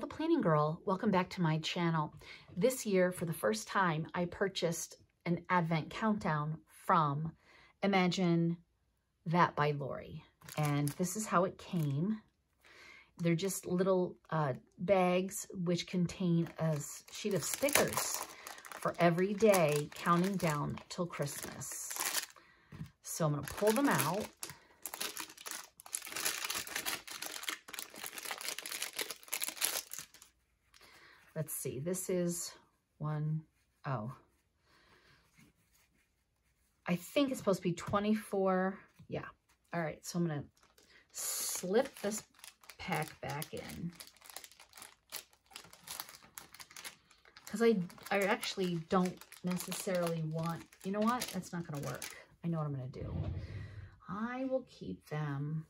The Planning Girl. Welcome back to my channel. This year, for the first time, I purchased an Advent countdown from Imagine That by Lori. And this is how it came. They're just little uh, bags which contain a sheet of stickers for every day counting down till Christmas. So I'm going to pull them out. Let's see, this is one, oh. I think it's supposed to be 24. Yeah. All right, so I'm going to slip this pack back in. Because I, I actually don't necessarily want, you know what? That's not going to work. I know what I'm going to do. I will keep them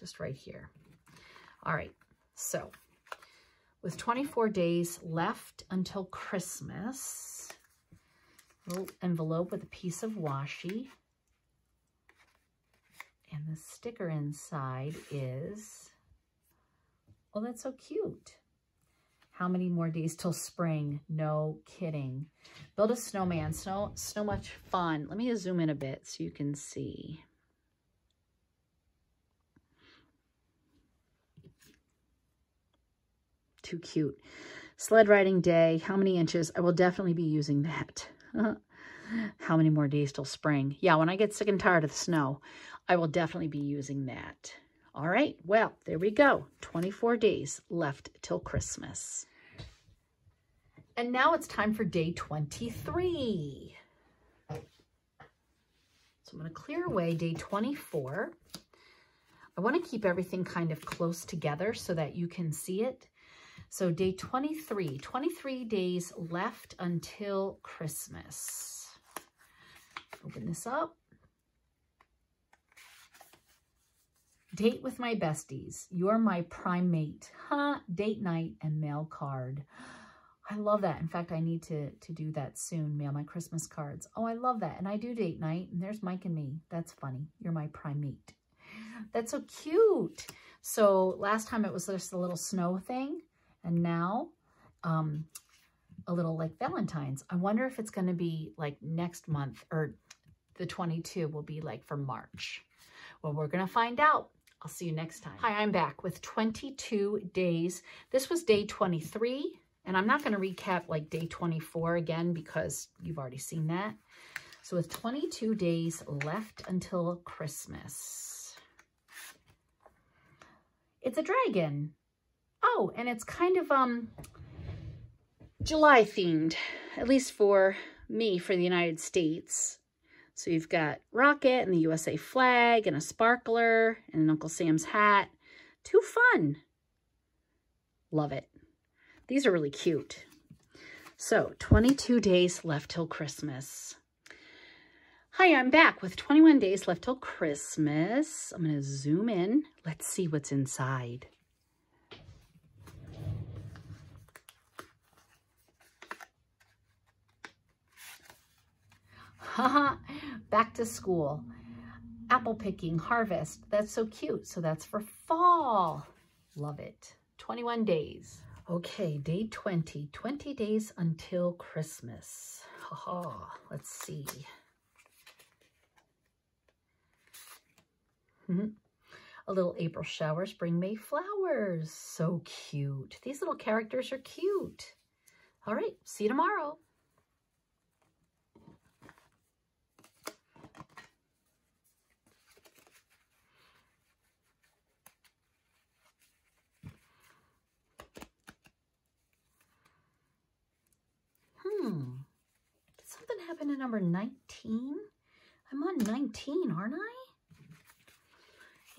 just right here. All right, so with 24 days left until Christmas, little envelope with a piece of washi. And the sticker inside is, oh, that's so cute. How many more days till spring? No kidding. Build a snowman. Snow, so much fun. Let me zoom in a bit so you can see. Too cute. Sled riding day. How many inches? I will definitely be using that. How many more days till spring? Yeah, when I get sick and tired of the snow, I will definitely be using that. All right, well, there we go. 24 days left till Christmas. And now it's time for day 23. So I'm going to clear away day 24. I want to keep everything kind of close together so that you can see it. So day 23, 23 days left until Christmas. Open this up. Date with my besties. You're my prime mate. Huh? Date night and mail card. I love that. In fact, I need to, to do that soon, mail my Christmas cards. Oh, I love that. And I do date night, and there's Mike and me. That's funny. You're my prime mate. That's so cute. So last time it was just a little snow thing, and now um, a little like Valentine's. I wonder if it's going to be like next month, or the 22 will be like for March. Well, we're going to find out. I'll see you next time. Hi, I'm back with 22 days. This was day 23, and I'm not going to recap like day 24 again because you've already seen that. So with 22 days left until Christmas. It's a dragon. Oh, and it's kind of um July themed, at least for me, for the United States. So you've got rocket and the USA flag and a sparkler and an Uncle Sam's hat. Too fun. Love it. These are really cute. So 22 days left till Christmas. Hi, I'm back with 21 days left till Christmas. I'm going to zoom in. Let's see what's inside. Back to school. Apple picking, harvest. That's so cute. So that's for fall. Love it. 21 days. Okay, day 20. 20 days until Christmas. Haha, let's see. Mm -hmm. A little April shower, spring May flowers. So cute. These little characters are cute. All right, see you tomorrow. Happen to number 19? I'm on 19, aren't I?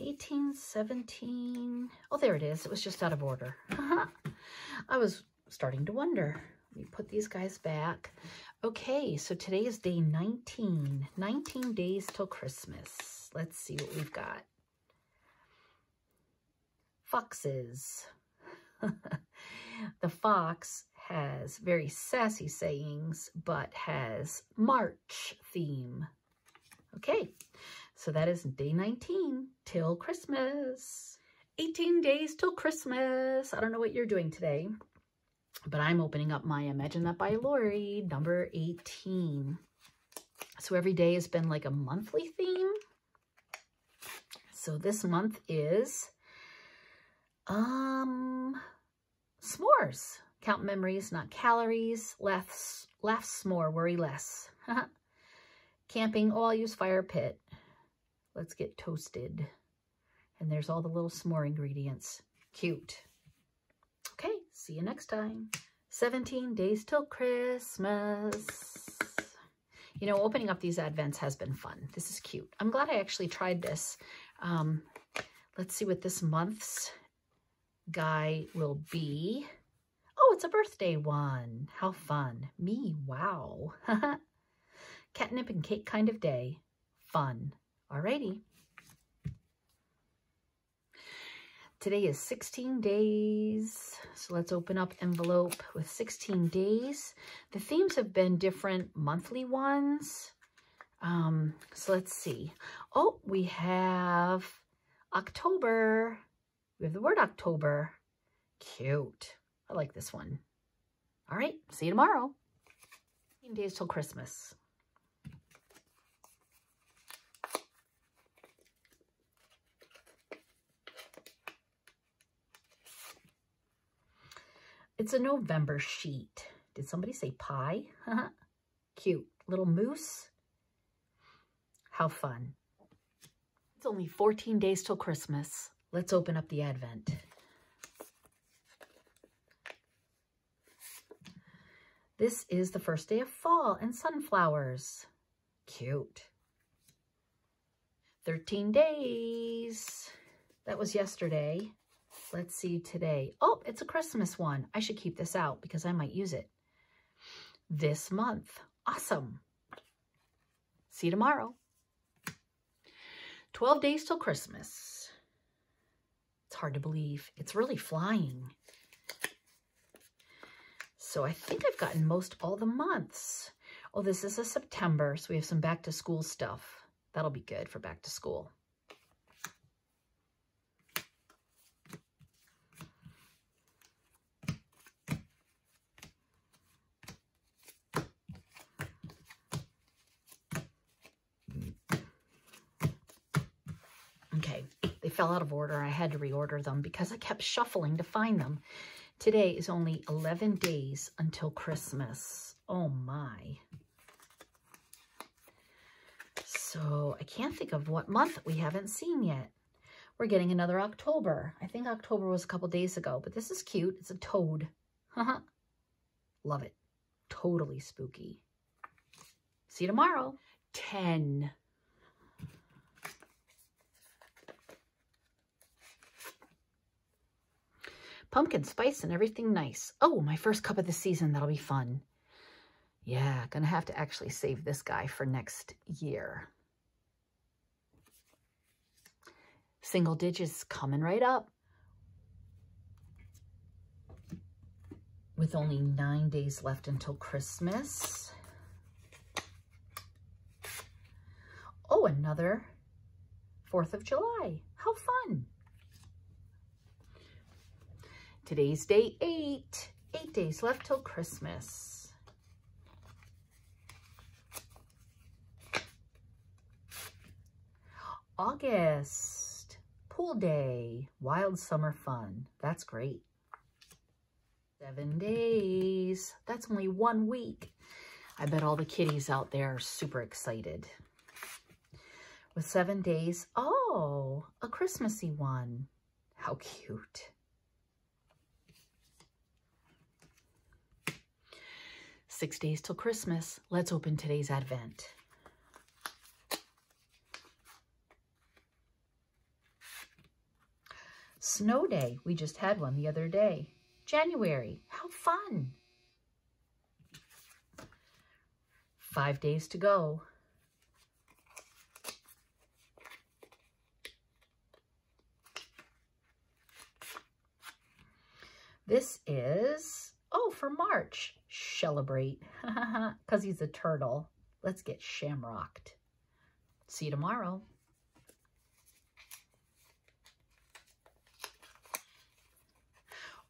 18, 17. Oh, there it is. It was just out of order. I was starting to wonder. Let me put these guys back. Okay, so today is day 19. 19 days till Christmas. Let's see what we've got. Foxes. the fox has very sassy sayings, but has March theme. Okay, so that is day 19 till Christmas. 18 days till Christmas. I don't know what you're doing today, but I'm opening up my Imagine That by Lori, number 18. So every day has been like a monthly theme. So this month is um s'mores. Count memories, not calories. Laughs, laughs more, worry less. Camping, oh, I'll use fire pit. Let's get toasted. And there's all the little s'more ingredients. Cute. Okay, see you next time. 17 days till Christmas. You know, opening up these advents has been fun. This is cute. I'm glad I actually tried this. Um, let's see what this month's guy will be. It's a birthday one. How fun. Me, wow. Catnip and cake kind of day. Fun. Alrighty. Today is 16 days. So let's open up envelope with 16 days. The themes have been different monthly ones. Um, so let's see. Oh, we have October. We have the word October. Cute. I like this one. All right, see you tomorrow. 15 days till Christmas. It's a November sheet. Did somebody say pie? Uh-huh. Cute. Little moose. How fun. It's only 14 days till Christmas. Let's open up the Advent. This is the first day of fall and sunflowers. Cute. 13 days. That was yesterday. Let's see today. Oh, it's a Christmas one. I should keep this out because I might use it. This month. Awesome. See you tomorrow. 12 days till Christmas. It's hard to believe. It's really flying. So I think I've gotten most all the months. Oh, this is a September, so we have some back to school stuff. That'll be good for back to school. Okay, they fell out of order. I had to reorder them because I kept shuffling to find them. Today is only 11 days until Christmas. Oh my. So I can't think of what month we haven't seen yet. We're getting another October. I think October was a couple days ago, but this is cute. It's a toad. Love it. Totally spooky. See you tomorrow. 10. Pumpkin spice and everything nice. Oh, my first cup of the season. That'll be fun. Yeah, gonna have to actually save this guy for next year. Single digits coming right up. With only nine days left until Christmas. Oh, another 4th of July. How fun. Today's day eight. Eight days left till Christmas. August. Pool day. Wild summer fun. That's great. Seven days. That's only one week. I bet all the kitties out there are super excited. With seven days, oh, a Christmassy one. How cute. Six days till Christmas. Let's open today's Advent. Snow day. We just had one the other day. January. How fun. Five days to go. This is, oh, for March celebrate because he's a turtle. Let's get shamrocked. See you tomorrow.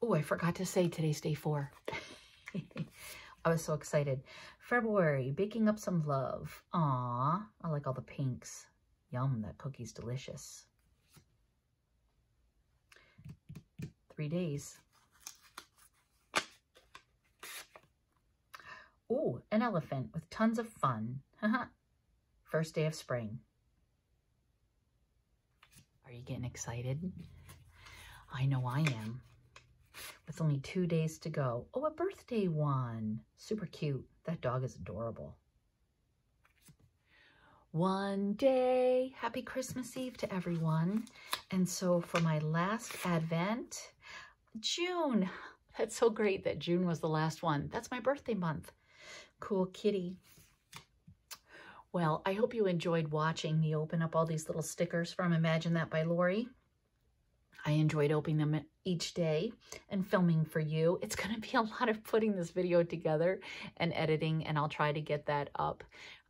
Oh, I forgot to say today's day four. I was so excited. February, baking up some love. Aw, I like all the pinks. Yum, that cookie's delicious. Three days. Ooh, an elephant with tons of fun. First day of spring. Are you getting excited? I know I am. With only two days to go. Oh, a birthday one. Super cute. That dog is adorable. One day. Happy Christmas Eve to everyone. And so for my last Advent, June. That's so great that June was the last one. That's my birthday month. Cool kitty. Well, I hope you enjoyed watching me open up all these little stickers from Imagine That by Lori. I enjoyed opening them each day and filming for you. It's going to be a lot of putting this video together and editing, and I'll try to get that up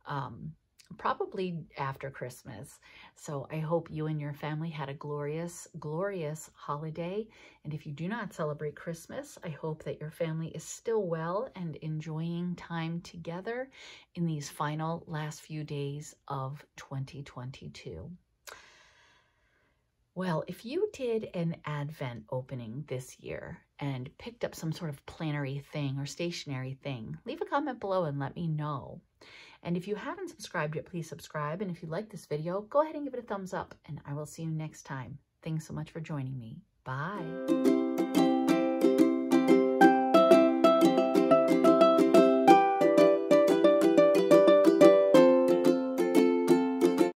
um, probably after Christmas. So I hope you and your family had a glorious, glorious holiday. And if you do not celebrate Christmas, I hope that your family is still well and enjoying time together in these final last few days of 2022. Well, if you did an Advent opening this year and picked up some sort of plannery thing or stationery thing, leave a comment below and let me know. And if you haven't subscribed yet, please subscribe. And if you like this video, go ahead and give it a thumbs up. And I will see you next time. Thanks so much for joining me. Bye.